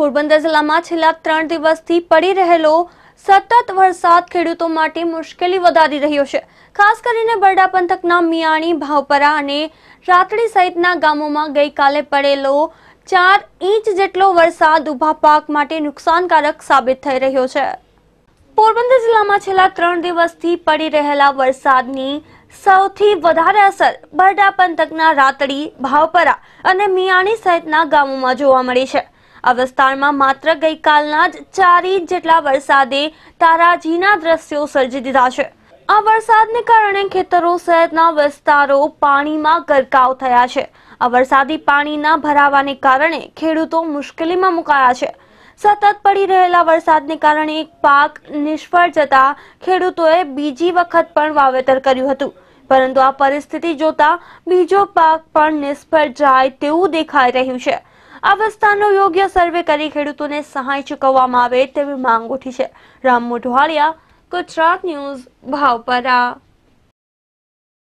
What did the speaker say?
પોરબંદર જિલ્લામાં છેલ્લા ત્રણ દિવસથી પડી રહેલો સતત વરસાદ ખેડૂતો માટે મુશ્કેલી વધારી રહ્યો છે. ખાસ કરીને બરડા પંથકના મિયાણી, ભાવપરા અને રાતડી સહિતના ગામોમાં ગઈકાલે પડેલો ચાર ઇંચ જેટલો વરસાદ ઊભા પાક માટે નુકસાનકારક સાબિત થઈ રહ્યો છે. પોરબંદર જિલ્લામાં છેલ્લા ત્રણ દિવસથી પડી રહેલા વરસાદની સૌથી વધારે અસર બરડા પંથકના રાતડી, ભાવપરા અને મિયાણી સહિતના ગામોમાં જોવા મળી છે. આ વિસ્તારમાં માત્ર ગઈકાલના જ ચાર ઇંચ જેટલા વરસાદે તારાજીના દ્રશ્યો સર્જી દીધા છે. આ વરસાદને કારણે ખેતરો સહિતના વિસ્તારો પાણીમાં ગરકાવ થયા છે. આ વરસાદી પાણીના ભરાવાને કારણે ખેડૂતો મુશ્કેલીમાં મુકાયા છે. સતત પડી રહેલા વરસાદને કારણે એક પાક નિષ્ફળ જતા ખેડૂતોએ બીજી વખત પણ વાવેતર કર્યું હતું. પરંતુ આ પરિસ્થિતિ જોતા બીજો પાક પણ નિષ્ફળ જાય તેવું દેખાઈ રહ્યું છે. આ વિસ્તારનો યોગ્ય સર્વે કરી ખેડૂતોને સહાય ચૂકવવામાં આવે તેવી માંગ ઉઠી છે. રામ મોઢવાડિયા ગુજરાત ન્યૂઝ, ભાવપરા.